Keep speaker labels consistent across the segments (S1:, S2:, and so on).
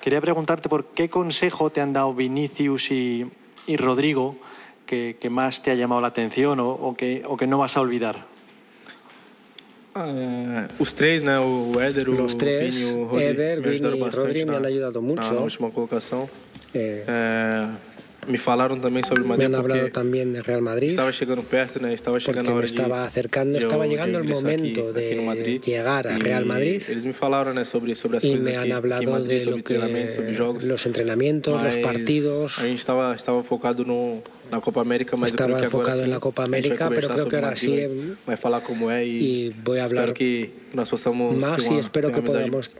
S1: Quería preguntarte por qué consejo te han dado Vinicius y, y Rodrigo que, que, más te ha llamado la atención o, o, que, o que no vas a olvidar.
S2: Ah, os tres, né? O Éder,
S3: Los tres,
S2: Vini, o Rodri,
S3: Éder,
S2: me
S3: Vini
S2: bastante
S3: Rodri me han ayudado mucho.
S2: na última colocação.
S3: Eh,
S2: É, me falaram também sobre
S3: me
S2: Madrid
S3: han hablado también del Real Madrid.
S2: estava chegando perto, né? Estava
S3: porque
S2: chegando a
S3: me
S2: hora
S3: estaba acercando, estaba llegando el momento
S2: no
S3: de
S2: Madrid.
S3: llegar al Real Madrid
S2: Eles me falaram, né, sobre sobre as
S3: y me han hablado
S2: Madrid,
S3: de
S2: sobre
S3: lo
S2: sobre
S3: que
S2: jogos.
S3: los entrenamientos, los partidos.
S2: A gente estava estava focado no na Copa América, mas
S3: Estava
S2: eu creio que
S3: enfocado
S2: sim,
S3: en la Copa
S2: a
S3: América, pero creo que
S2: sobre
S3: ahora sí,
S2: vai- vai falar como é e,
S3: y voy a hablar
S2: que possamos
S3: más y espero que podamos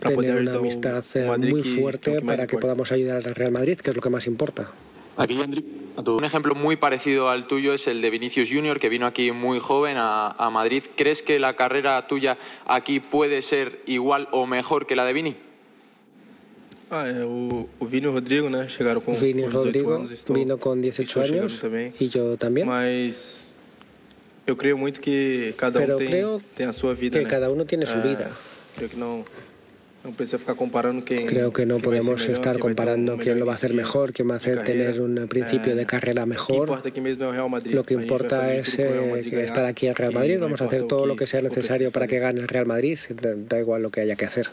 S2: para poder
S3: tener una amistad eh, muy
S2: que- que
S3: fuerte
S2: que
S3: para que
S2: importa.
S3: podamos ayudar al Real Madrid, que es lo que más importa.
S4: Aquí, Andri, a tu...
S5: Un ejemplo muy parecido al tuyo es el de Vinicius Junior, que vino aquí muy joven a, a Madrid. ¿Crees que la carrera tuya aquí puede ser igual o mejor que la de Vini?
S2: Ah, é, o, o Vini e o Rodrigo, né? Chegaram com,
S3: Vini
S2: com 18
S3: Rodrigo
S2: anos. Estou,
S3: vino con 18
S2: estou chegando
S3: años
S2: também.
S3: y yo también.
S2: Mas eu creio muito que cada
S3: Pero
S2: um tem,
S3: creo
S2: tem a sua vida,
S3: que
S2: né?
S3: cada uno tiene su
S2: Ah,
S3: vida.
S2: Creio que não, não precisa ficar comparando quem
S3: Creo que no podemos estar comparando quién lo va a hacer mejor, quién va a hacer tener un principio de carrera
S2: O que
S3: mejor. Lo que importa es eh, que estar aquí en Real Madrid. Vamos a hacer todo lo que sea necesario para que gane el Real Madrid. Da igual lo que haya que hacer.